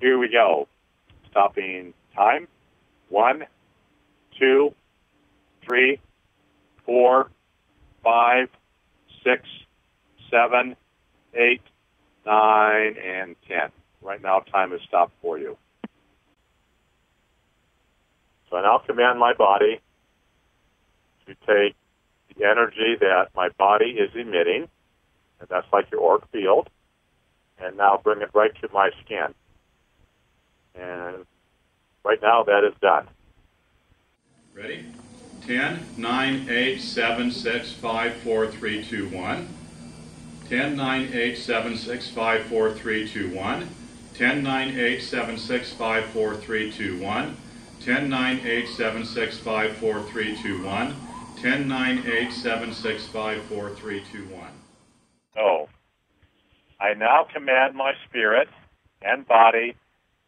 here we go. Stopping time. One, two, three, four, five, six, seven, eight, nine, and ten. Right now, time is stopped for you. So I now command my body to take the energy that my body is emitting, and that's like your auric field, and now bring it right to my skin. And right now, that is done. Ready? 10, 9, 8, 7, 6, 5, 4, 3, 2, 1. 10, 9, 8, 7, 6, 5, 4, 3, 2, 1. 10, 9, 8, 7, 6, 5, 4, 3, 2, 1. 10, 9, 8, 7, 6, 5, 4, 3, 2, 1. 10, 9, 8, 7, 6, 5, 4, 3, 2, 1. So, I now command my spirit and body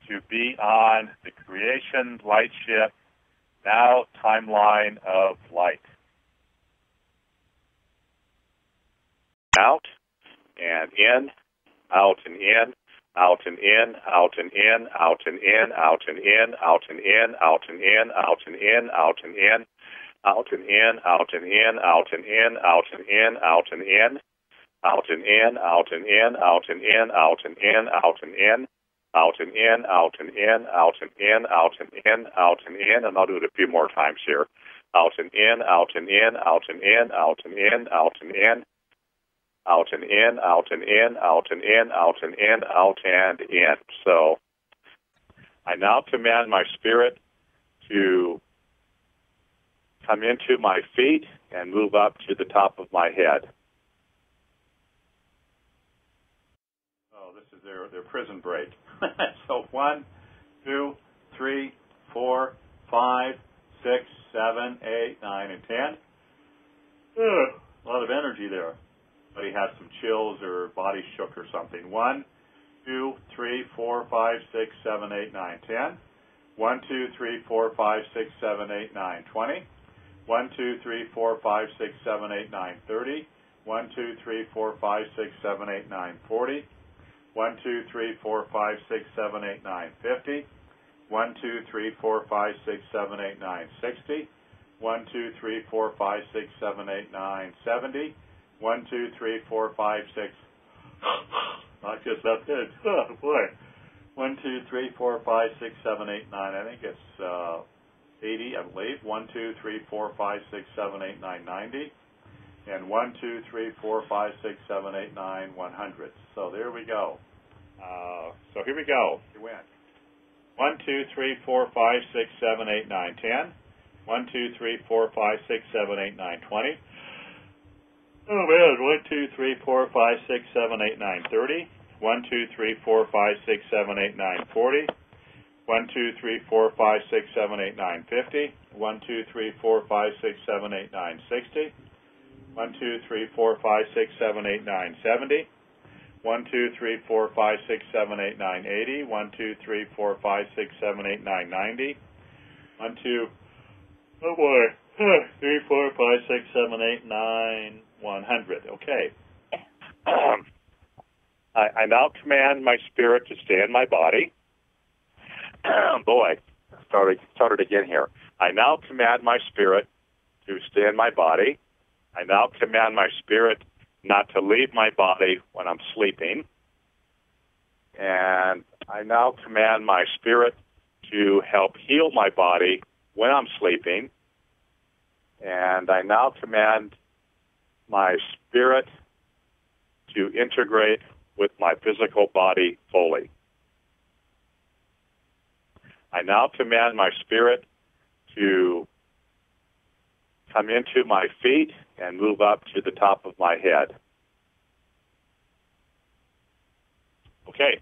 to be on the creation light ship, now timeline of light. Out and in, out and in, out and in, out and in, out and in, out and in, out and in, out and in, out and in, out and in, out and in, out and in, out and in, out and in, out and in, out and in, out and in, out and in, out and in, out and in, out and in, out and in, out and in, out and in, out and in, and I'll do it a few more times here. Out and in, out and in, out and in, out and in, out and in, out and in, out and in, out and in, out and in, out and in. So I now command my spirit to come into my feet and move up to the top of my head. Oh, this their, their prison break. so one, two, three, four, five, six, seven, eight, nine, and ten. Ugh, a lot of energy there. Somebody had some chills or body shook or something. One, two, three, four, five, six, seven, eight, nine, ten. One, two, three, four, five, six, seven, eight, nine, twenty. One, two, three, four, five, six, seven, eight, nine, thirty. One, two, three, four, five, six, seven, eight, nine, forty. 1, 2, 3, 4, 5, 6, 7, 8, 9, 50. 1, 2, 3, 4, 5, 6, 7, 8, 9, 60. 1, 2, 3, 4, 5, 6, 7, 8, 9, 70. 1, 2, 3, 4, 5, 6. Just that there. Oh, boy. 1, 2, 3, 4, 5, 6, 7, 8, 9. I think it's uh, 80, I believe. 1, 2, 3, 4, 5, 6, 7, 8, 9, 90 and 1, 2, 3, 4, 5, 6, 7, 8, 9, 100. So there we go. Uh, so here we go. You win. 1, 2, 3, 4, 5, 6, 7, 8, 9, 10. 1, 2, 3, 4, 5, 6, 7, 8, 9, 20. Oh man, 1, 2, 3, 4, 5, 6, 7, 8, 9, 30. 1, 2, 3, 4, 5, 6, 7, 8, 9, 40. 1, 2, 3, 4, 5, 6, 7, 8, 9, 50. 1, 2, 3, 4, 5, 6, 7, 8, 9, 60. 1, 2, 3, 4, 5, 6, 7, 8, 9, 70. 1, 2, 3, 4, 5, 6, 7, 8, 9, 80. 1, 2, 3, 4, 5, 6, 7, 8, 9, 90. 1, 2, oh boy, 3, 4, 5, 6, 7, 8, 9, 100. Okay. I, I now command my spirit to stay in my body. boy, started, started again here. I now command my spirit to stay in my body I now command my spirit not to leave my body when I'm sleeping. And I now command my spirit to help heal my body when I'm sleeping. And I now command my spirit to integrate with my physical body fully. I now command my spirit to come into my feet and move up to the top of my head. Okay,